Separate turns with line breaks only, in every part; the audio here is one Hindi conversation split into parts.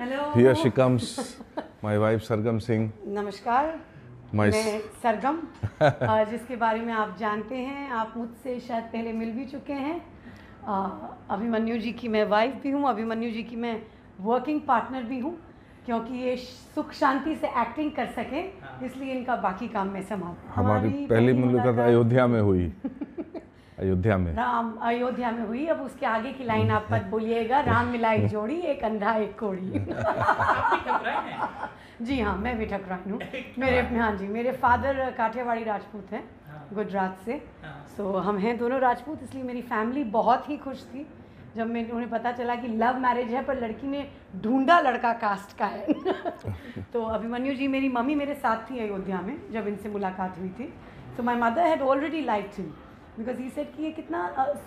Hello.
Here she comes, my wife Sargam Singh.
नमस्कार
My
मैं सरगम जिसके बारे में आप जानते हैं आप मुझसे शायद पहले मिल भी चुके हैं। अभिमन्यु जी की मैं वाइफ भी हूँ अभिमन्यु जी की मैं वर्किंग पार्टनर भी हूँ क्योंकि ये सुख शांति से एक्टिंग कर सके इसलिए इनका बाकी काम मैं संभाल।
हमारी पहली मुलाकात अयोध्या में हुई। अयोध्या में।
राम अयोध्या में हुई। अब उसके आगे की लाइन आप मत बोलिएगा। राम मिला एक जोड़ी एक अंधा एक कोड़ी। जी हाँ मैं भी ठकराई हूँ। मेरे हाँ जी मेरे फादर काठियावाड़ी राजपूत हैं गुजरात से। सो so, हम हैं दोनों राजपूत इसलिए मेरी फैमिली बहुत ही खुश थी। जब मैं उन्हें पता चला कि लव मैरिज है पर लड़की ने ढूंढा लड़का कास्ट का है। तो अभिमन्यु जी मेरी मम्मी मेरे साथ थी अयोध्या में जब इनसे मुलाकात हुई थी। तो my mother had already like him because he said कि ये कितना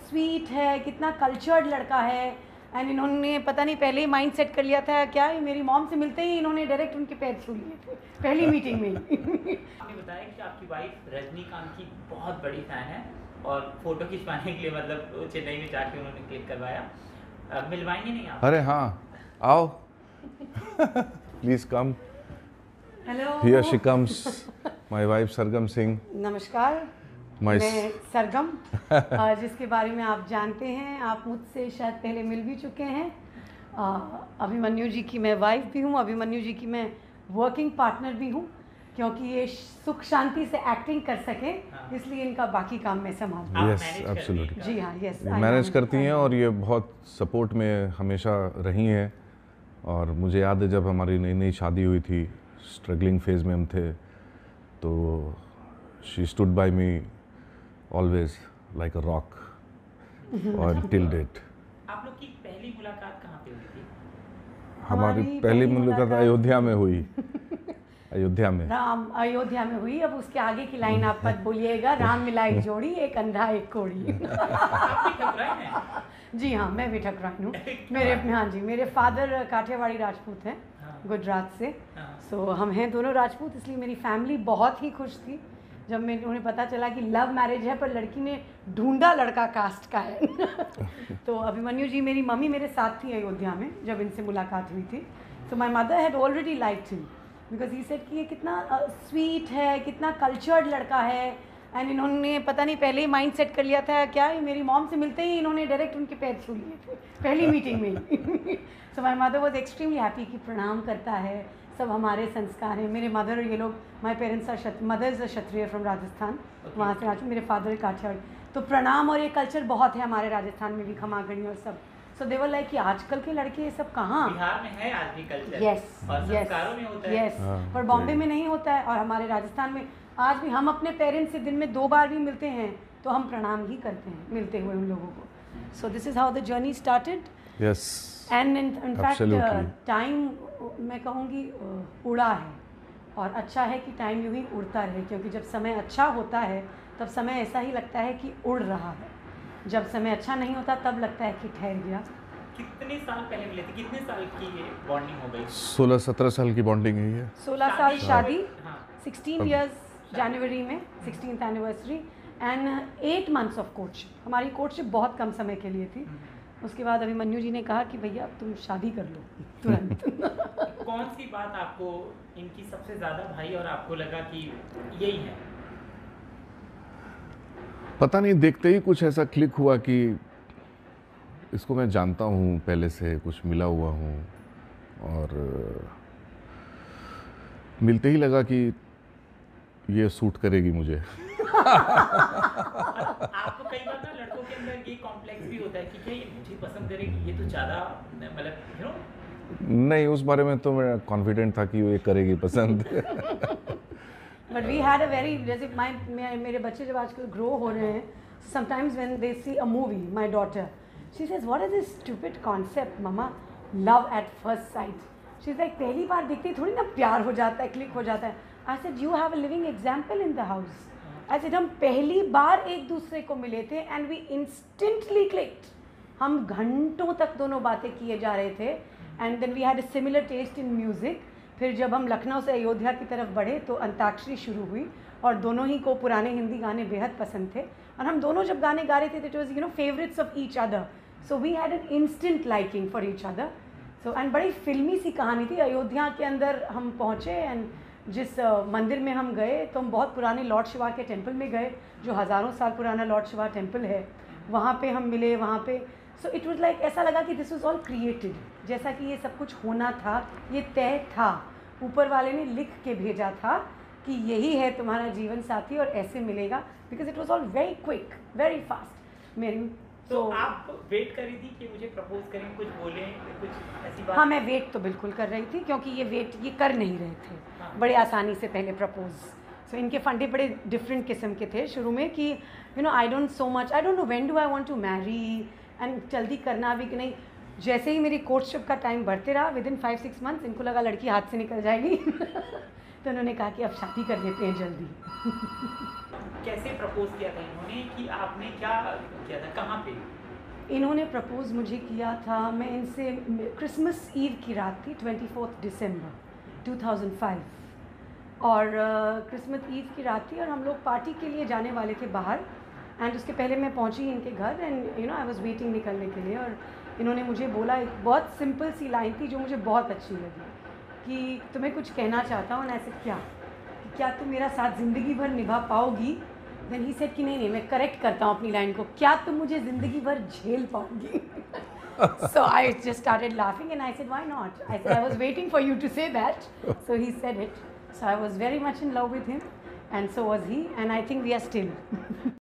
स्वीट uh, है कितना कल्चर्ड लड़का है। एंड इन्होंने पता नहीं पहले ही माइंड सेट कर लिया था क्या ये मेरी मॉम से मिलते ही इन्होंने डायरेक्ट उनके पैर छू लिए थे पहली मीटिंग में
आपने बताया कि आपकी वाइफ रजनीकांत की बहुत बड़ी फ़ैन है और फ़ोटो खिंचवाने के लिए मतलब चेन्नई में जाके उन्होंने क्लिक करवाया। मिलवाएँगे नहीं आप?
अरे हाँ आओ। Please come
hello
here she comes my wife Sargam Singh
नमस्कार। मैं सरगम। जिसके बारे में आप जानते हैं आप मुझसे शायद पहले मिल भी चुके हैं। अभिमन्यु जी की मैं वाइफ भी हूँ अभिमन्यु जी की मैं वर्किंग पार्टनर भी हूँ क्योंकि ये सुख शांति से एक्टिंग कर सके इसलिए इनका बाकी काम मैं संभाल
हैं।
absolutely.
इनका?
जी हाँ यस
मैनेज करती हैं और ये बहुत सपोर्ट में हमेशा रही हैं। और मुझे याद है जब हमारी नई नई शादी हुई थी स्ट्रगलिंग फ़ेज़ में हम थे तो she stood by me always like a rock और टिल डेट
आप लोग की पहली मुलाकात कहाँ पे हुई थी?
हमारी पहली मुलाकात अयोध्या में हुई। अयोध्या में।
राम अयोध्या में हुई। अब उसके आगे की लाइन आप मत बोलिएगा। राम मिला एक जोड़ी एक अंधा एक कोड़ी।
आप भी घबराए हैं?
जी हाँ मैं भी ठकराई हूँ। मेरे हाँ जी मेरे फादर काठियावाड़ी राजपूत हैं
हाँ।
गुजरात से।
हाँ।
सो हम हैं दोनों राजपूत इसलिए मेरी फैमिली बहुत ही खुश थी। जब मैं उन्हें पता चला कि लव मैरिज है पर लड़की ने ढूंढा लड़का कास्ट का है। तो अभिमन्यु जी मेरी मम्मी मेरे साथ थी अयोध्या में जब इनसे मुलाकात हुई थी। तो my mother had already like him because he said कि ये कितना स्वीट uh, है कितना कल्चर्ड लड़का है। एंड इन्होंने पता नहीं पहले ही माइंड सेट कर लिया था क्या ये मेरी मॉम से मिलते ही इन्होंने डायरेक्ट उनके पैर छू लिए थे पहली मीटिंग में ही। So my mother was extremely happy कि प्रणाम करता है सब हमारे संस्कार हैं। मेरे मदर और ये लोग my parents are mother is a Kshatriya from Rajasthan okay. वहाँ से राजपूत मेरे फादर काठियावाड़ी तो प्रणाम और ये कल्चर बहुत है हमारे राजस्थान में भी खमागणी और सब। सो देवर लाइक कि आजकल के लड़के ये सब कहाँ?
बिहार में है आज भी कल्चर
यस
और संस्कारों में होता है?
यस
हाँ,
पर बॉम्बे में नहीं होता है और हमारे राजस्थान में आज भी हम अपने पेरेंट्स से दिन में दो बार भी मिलते हैं तो हम प्रणाम ही करते हैं मिलते हुए उन लोगों को। So this is how the journey started
yes
and in fact time मैं कहूँगी uh, उड़ा है। और अच्छा है कि टाइम यूँ ही उड़ता रहे क्योंकि जब समय अच्छा होता है तब समय ऐसा ही लगता है कि उड़ रहा है। जब समय अच्छा नहीं होता तब लगता है कि ठहर गया।
कितने साल पहले मिले थे? कितने साल की ये बॉन्डिंग हो गई?
सोलह सत्रह साल की बॉन्डिंग है। ये
सोलह साल शादी?
हाँ।
16 इयर्स जनवरी में sixteen anniversary and eight months of courtship हमारी कोर्टशिप बहुत कम समय के लिए थी। उसके बाद अभिमन्यु जी ने कहा कि भैया अब तुम शादी कर लो तुरंत।
कौन सी बात आपको इनकी सबसे ज़्यादा भाई और आपको लगा कि यही है?
पता नहीं देखते ही कुछ ऐसा क्लिक हुआ कि इसको मैं जानता हूँ पहले से कुछ मिला हुआ हूँ और मिलते ही लगा कि ये सूट करेगी मुझे।
आपको कई बार ना लड़कों के अंदर ये कॉम्प्लेक्स भी होता है कि क्या ये मुझे पसंद करेगी ये तो ज़्यादा मतलब यू नो
नहीं उस बारे में तो मैं कॉन्फिडेंट था कि वो ये करेगी पसंद।
But we had a very जैसे माई मेरे बच्चे जब आजकल ग्रो हो रहे हैं sometimes when they see a movie my daughter she says what is this stupid concept mama love at first sight she is like पहली बार देखते ही थोड़ी ना प्यार हो जाता है क्लिक हो जाता है. I said you have a living example in the house I said हम पहली बार एक दूसरे को मिले थे एंड वी इंस्टेंटली क्लिक्ड हम घंटों तक दोनों बातें किए जा रहे थे and then we had a similar test in music फिर जब हम लखनऊ से अयोध्या की तरफ़ बढ़े तो अंताक्षरी शुरू हुई, और दोनों ही को पुराने हिंदी गाने बेहद पसंद थे। और हम दोनों जब गाने गा रहे थे it was you know favourites of each other so we had an instant liking for each other तो एंड बड़ी फिल्मी सी कहानी थी, अयोध्या के अंदर हम पहुँचे एंड जिस मंदिर में हम गए तो हम बहुत पुराने लॉर्ड शिवा के टेंपल में गए, जो हज़ारों साल पुराना लॉर्ड शिवा टेंपल है। वहाँ पे हम मिले, वहाँ पे। सो इट वॉज़ लाइक ऐसा लगा कि दिस वॉज़ ऑल क्रिएटेड जैसा कि ये सब कुछ होना था, ये तय था। ऊपर वाले ने लिख के भेजा था कि यही है तुम्हारा जीवन साथी और ऐसे मिलेगा because it was all very quick very fast मेरी
तो आप वेट कर रही थी कि मुझे प्रपोज करें कुछ बोले कुछ ऐसी बात?
हाँ मैं वेट तो बिल्कुल कर रही थी क्योंकि ये वेट ये कर नहीं रहे थे।
हाँ।
बड़े आसानी से पहले प्रपोज सो इनके फंडे बड़े डिफरेंट किस्म के थे शुरू में कि you know I don't so much I don't know when do I want to marry and जल्दी करना भी कि नहीं। जैसे ही मेरी कोर्टशिप का टाइम बढ़ते रहा within five six months इनको लगा लड़की हाथ से निकल जाएगी। तो उन्होंने कहा कि अब शादी कर लेते हैं जल्दी।
कैसे प्रपोज किया था इन्होंने कि आपने क्या किया था? कहाँ पे?
इन्होंने प्रपोज मुझे किया था मैं इनसे क्रिसमस ईव की रात थी ट्वेंटी फोर्थ दिसंबर 2005 और क्रिसमस ईव की रात थी और हम लोग पार्टी के लिए जाने वाले थे बाहर। एंड उसके पहले मैं पहुँची इनके घर and you know I was waiting निकलने के लिए। और इन्होंने मुझे बोला एक बहुत सिंपल सी लाइन थी जो मुझे बहुत अच्छी लगी। कि तुम्हें कुछ कहना चाहता हूँ ऐसे क्या कि क्या तुम मेरा साथ ज़िंदगी भर निभा पाओगी देन ही सेड कि नहीं नहीं मैं करेक्ट करता हूँ अपनी लाइन को क्या तुम मुझे ज़िंदगी भर झेल पाओगी so I just started laughing and I said, why not? I said, I was waiting for you to say that. So he said it. So I was very much in love with him and so was he and I think we are still.